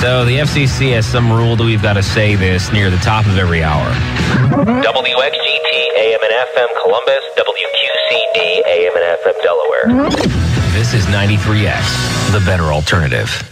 So the FCC has some rule that we've got to say this near the top of every hour. WXGT AM and FM Columbus, WQCD AM and FM Delaware. This is 93X, the better alternative.